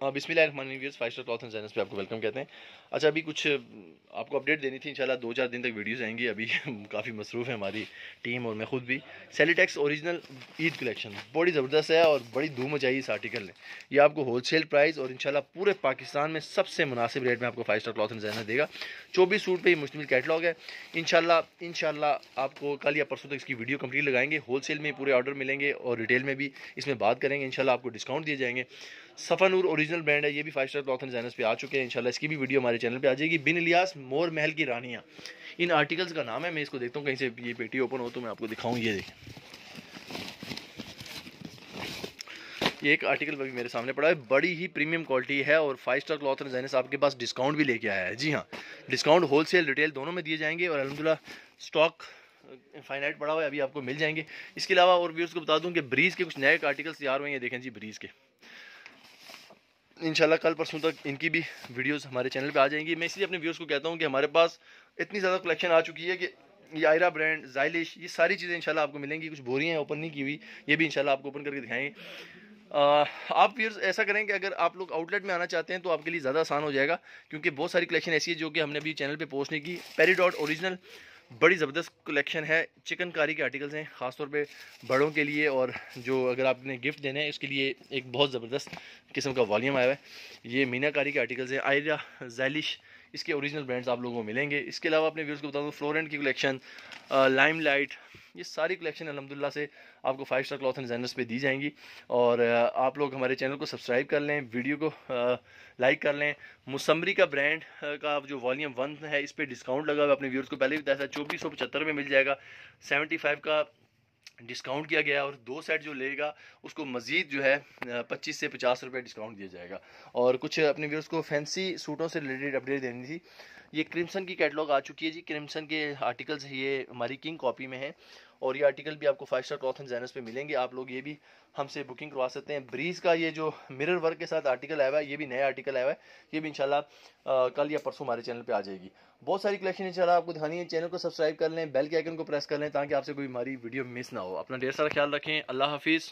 Bismillah five star cloth and channel पे आपको welcome कहते हैं। अच्छा अभी कुछ आपको अपडेट देनी थी, इंशाल्लाह दो चार दिन तक वीडियोस आएँगी, अभी काफ़ी मसरूफ़ है हमारी टीम और मैं खुद भी। सेलिटेक्स ओरिजिनल ईद कलेक्शन बड़ी ज़बरदस्त है और बड़ी धूम मचाई इस आर्टिकल ने। ये आपको होलसेल प्राइस और इंशाल्लाह पूरे पाकिस्तान में सबसे मुनासिब रेट में आपको फाइव स्टार क्लॉथ एंड देगा। चौबीस सूट पर ही मुश्तमिल कैटलॉग है। इनशाला इनशाला आपको कल या परसों तक इसकी वीडियो कंप्लीट लगाएँगे। होलसेल में पूरे ऑर्डर मिलेंगे और रिटेल में भी इसमें बात करेंगे। इनशाला आपको डिस्काउंट दिए जाएँगे। सफ़ा नूर ओरिजिनल ब्रांड है, ये भी five star cloth and channel पे आ चुके हैं, इंशाल्लाह इसकी भी वीडियो हमारे चैनल पे आ जाएगी। बिन इलियास, मोर महल की रानियाँ। इन आर्टिकल्स का नाम है, मैं इसको देखता हूँ, कहीं से ये पेटी ओपन हो तो मैं आपको दिखाऊँ, ये देखें। ये एक आर्टिकल अभी मेरे सामने पड़ा है, बड़ी ही प्रीमियम क्वालिटी है और फाइव स्टार क्लॉथ एंड जैनस आपके पास डिस्काउंट भी लेके आया है। जी हाँ डिस्काउंट होलसेल रिटेल दोनों में दिए जाएँगे और अलहमदिल्ला स्टॉक फाइनाइट पड़ा हुआ है, अभी आपको मिल जाएँगे। इसके अलावा और व्यूज़ को बता दूँ कि ब्रीज़ के कुछ नए आर्टिकल्स तैयार हुए हैं देखें जी ब्रीज़ के। इंशाल्लाह कल परसों तक इनकी भी वीडियोस हमारे चैनल पे आ जाएँगी। मैं इसलिए अपने व्यूज़ को कहता हूँ कि हमारे पास इतनी ज़्यादा कलेक्शन आ चुकी है कि ये आयरा ब्रांड जाइलिश ये सारी चीज़ें इंशाल्लाह आपको मिलेंगी। कुछ बोरियाँ ओपन नहीं की हुई, ये भी इंशाल्लाह आपको ओपन करके दिखाएँगे। आप फिर ऐसा करें कि अगर आप लोग आउटलेट में आना चाहते हैं तो आपके लिए ज़्यादा आसान हो जाएगा, क्योंकि बहुत सारी कलेक्शन ऐसी है जो कि हमने अभी चैनल पे पोस्ट नहीं की। पेरीडॉट ओरिजिनल बड़ी ज़बरदस्त कलेक्शन है। चिकनकारी के आर्टिकल्स हैं, ख़ासतौर पे बड़ों के लिए और जो अगर आपने गिफ्ट देना है उसके लिए एक बहुत ज़बरदस्त किस्म का वॉल्यूम आया हुआ है। ये मीनाकारी के आर्टिकल्स हैं, आयरा जैलिश इसके ओरिजिनल ब्रांड्स आप लोगों को मिलेंगे। इसके अलावा अपने व्यूज़ को बता दूँ फ्लोरेंट की कलेक्शन लाइम लाइट ये सारी कलेक्शन अलहमदिल्ला से आपको five star cloth and designers पे दी जाएँगी। और आप लोग हमारे चैनल को सब्सक्राइब कर लें वीडियो को लाइक कर लें। मुसम्बरी का ब्रांड का जो वॉल्यूम वन है, इस पर डिस्काउंट लगा हुआ अपने व्यूअर्स को। पहले भी बताया था चौबीस सौ पचहत्तर में मिल जाएगा। सेवेंटी फाइव का डिस्काउंट किया गया और दो सेट जो लेगा, उसको मज़ीद जो है पच्चीस से पचास रुपये डिस्काउंट दिया जाएगा। और कुछ अपने व्यूअर्स को फैंसी सूटों से रिलेटेड अपडेट देनी थी। ये क्रिमसन की कैटलॉग आ चुकी है जी। क्रिमसन के आर्टिकल्स ये हमारी किंग कॉपी में है। और ये आर्टिकल भी आपको फाइव स्टार क्लॉथ एंड जैनस पे मिलेंगे। आप लोग ये भी हमसे बुकिंग करवा सकते हैं। ब्रीज का ये जो मिरर वर्क के साथ आर्टिकल आया हुआ है, ये भी नया आर्टिकल आया हुआ है। ये भी इंशाल्लाह कल या परसों हमारे चैनल पे आ जाएगी। बहुत सारी कलेक्शन इंशाल्लाह आपको दिखानी है। चैनल को सब्सक्राइब कर लें बेल के आइकन को प्रेस कर लें, ताकि आपसे कोई हमारी वीडियो मिस ना हो। अपना ढेर सारा ख्याल रखें। अल्लाह हाफिज़।